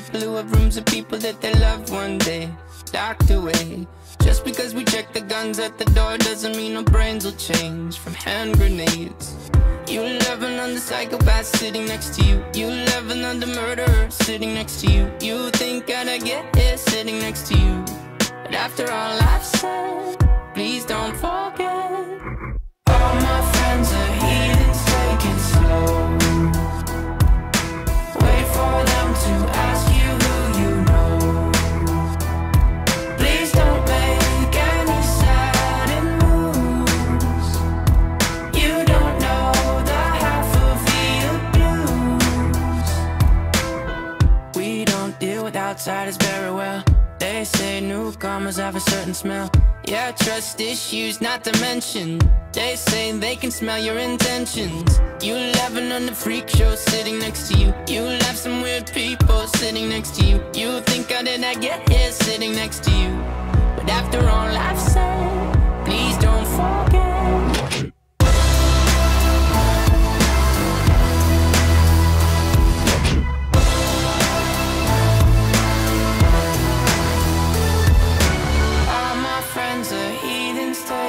People who have rooms of people that they love one day locked away. Just because we check the guns at the door doesn't mean our brains will change from hand grenades. You loving on the psychopath sitting next to you. You loving on the murderer sitting next to you. You think I'd get here sitting next to you. But after all I've said, please don't forget. With outsiders very well. They say newcomers have a certain smell. Yeah, trust issues not to mention. They say they can smell your intentions. You laughing on the freak show sitting next to you. You laugh some weird people sitting next to you. You think I did not get here sitting next to you.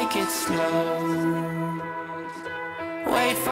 Take it slow. Wait for